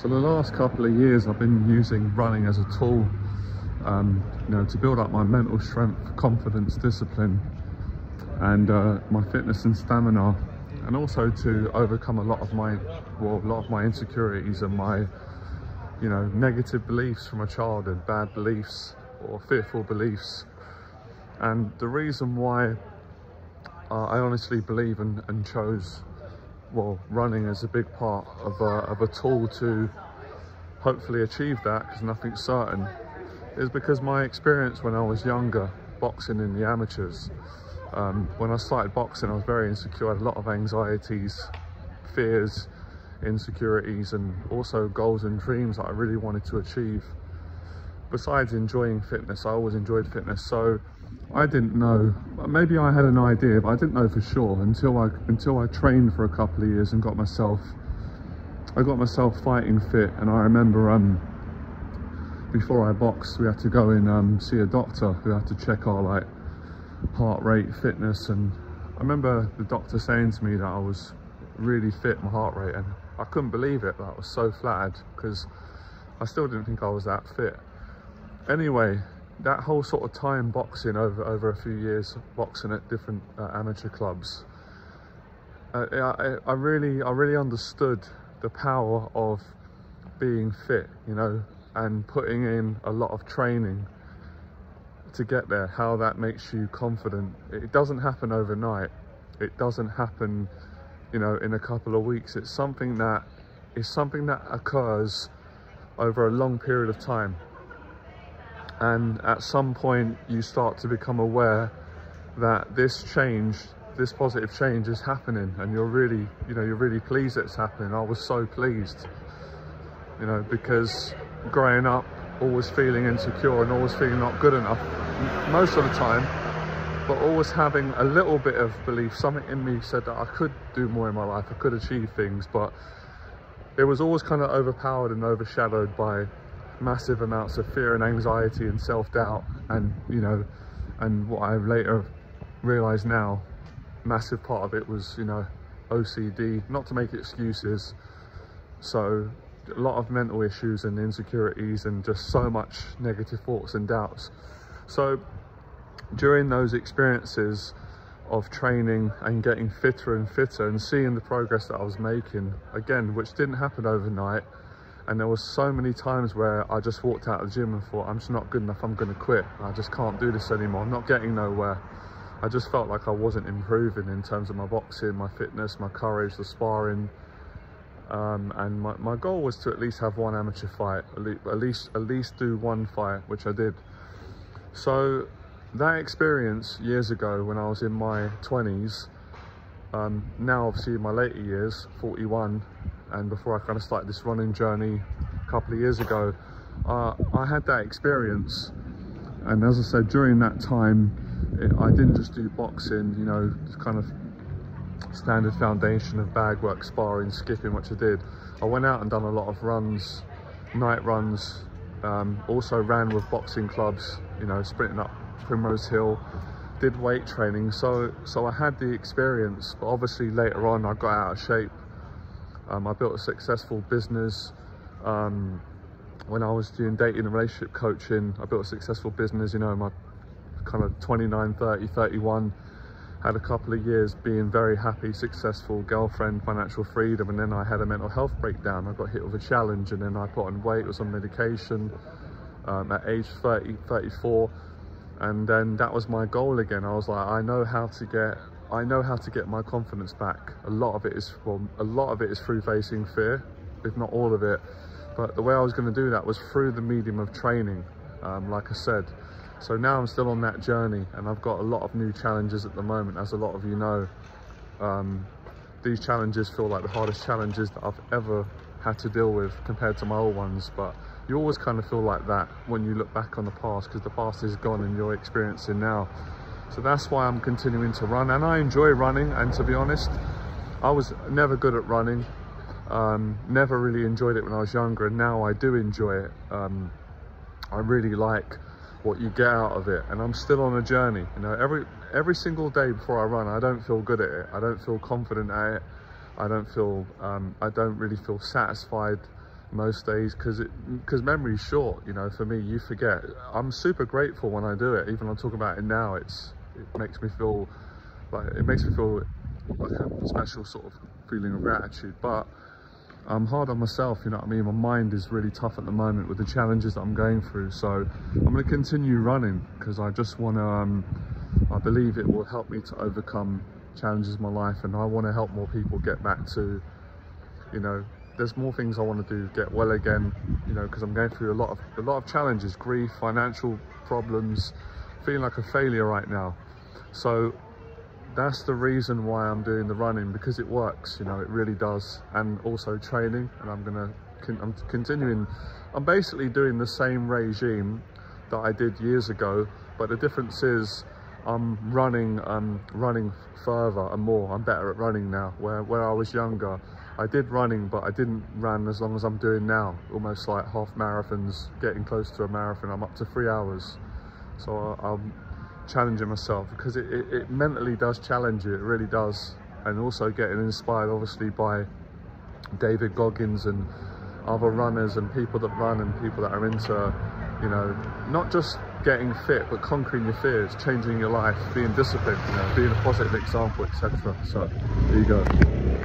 So the last couple of years I've been using running as a tool, um, you know, to build up my mental strength, confidence, discipline, and uh, my fitness and stamina, and also to overcome a lot of my, well, a lot of my insecurities and my, you know, negative beliefs from a childhood, bad beliefs or fearful beliefs. And the reason why uh, I honestly believe and, and chose well, running is a big part of a, of a tool to hopefully achieve that because nothing's certain is because my experience when I was younger boxing in the amateurs um, when I started boxing I was very insecure I had a lot of anxieties fears insecurities and also goals and dreams that I really wanted to achieve besides enjoying fitness I always enjoyed fitness so I didn't know. Maybe I had an idea, but I didn't know for sure until I until I trained for a couple of years and got myself. I got myself fighting fit, and I remember um, before I boxed, we had to go and um, see a doctor who had to check our like heart rate, fitness, and I remember the doctor saying to me that I was really fit, my heart rate, and I couldn't believe it. I was so flattered because I still didn't think I was that fit. Anyway, that whole sort of time boxing over over a few years boxing at different uh, amateur clubs uh, I, I really I really understood the power of being fit you know and putting in a lot of training to get there how that makes you confident. It doesn't happen overnight. It doesn't happen you know in a couple of weeks. It's something that is something that occurs over a long period of time and at some point you start to become aware that this change this positive change is happening and you're really you know you're really pleased it's happening. I was so pleased you know because growing up always feeling insecure and always feeling not good enough most of the time but always having a little bit of belief. Something in me said that i could do more in my life i could achieve things but it was always kind of overpowered and overshadowed by massive amounts of fear and anxiety and self-doubt and you know and what I later realized now massive part of it was you know OCD not to make excuses. So a lot of mental issues and insecurities and just so much negative thoughts and doubts. So during those experiences of training and getting fitter and fitter and seeing the progress that I was making again which didn't happen overnight and there was so many times where I just walked out of the gym and thought I'm just not good enough. I'm gonna quit. I just can't do this anymore. I'm not getting nowhere. I just felt like I wasn't improving in terms of my boxing my fitness my courage the sparring. Um, and my, my goal was to at least have one amateur fight at least, at least at least do one fight which I did. So that experience years ago when I was in my 20s um, now obviously in my later years 41 and before I kind of started this running journey a couple of years ago, uh, I had that experience. And as I said, during that time, it, I didn't just do boxing, you know, kind of standard foundation of bag work, sparring, skipping, which I did. I went out and done a lot of runs, night runs, um, also ran with boxing clubs, you know, sprinting up Primrose Hill, did weight training. So, so I had the experience, but obviously later on I got out of shape um, I built a successful business. Um, when I was doing dating and relationship coaching, I built a successful business, you know, my kind of 29, 30, 31, had a couple of years being very happy, successful, girlfriend, financial freedom, and then I had a mental health breakdown. I got hit with a challenge and then I put on weight, was on medication um, at age 30, 34. And then that was my goal again. I was like, I know how to get I know how to get my confidence back. A lot of it is well, a lot of it is through facing fear, if not all of it. But the way I was going to do that was through the medium of training, um, like I said. So now I'm still on that journey, and I've got a lot of new challenges at the moment, as a lot of you know. Um, these challenges feel like the hardest challenges that I've ever had to deal with compared to my old ones, but you always kind of feel like that when you look back on the past because the past is gone and you're experiencing now. So that's why I'm continuing to run and I enjoy running and to be honest, I was never good at running. Um, never really enjoyed it when I was younger and now I do enjoy it. Um, I really like what you get out of it and I'm still on a journey. You know, every every single day before I run, I don't feel good at it. I don't feel confident at it. I don't feel, um, I don't really feel satisfied most days because it because memory's short you know for me you forget i'm super grateful when i do it even i'm talking about it now it's it makes me feel like it makes me feel like a special sort of feeling of gratitude but i'm hard on myself you know what i mean? My mind is really tough at the moment with the challenges that i'm going through so i'm going to continue running because i just want to um i believe it will help me to overcome challenges in my life and i want to help more people get back to you know there's more things I want to do, get well again, you know, because I'm going through a lot of a lot of challenges, grief, financial problems, feeling like a failure right now. So that's the reason why I'm doing the running because it works, you know, it really does. And also training, and I'm gonna, I'm continuing. I'm basically doing the same regime that I did years ago, but the difference is I'm running, um, running further and more. I'm better at running now. Where where I was younger, I did running, but I didn't run as long as I'm doing now. Almost like half marathons, getting close to a marathon. I'm up to three hours. So I'm challenging myself because it, it, it mentally does challenge you. It really does. And also getting inspired, obviously, by David Goggins and other runners and people that run and people that are into, you know, not just getting fit, but conquering your fears, changing your life, being disciplined, you know, being a positive example, etc. So there you go.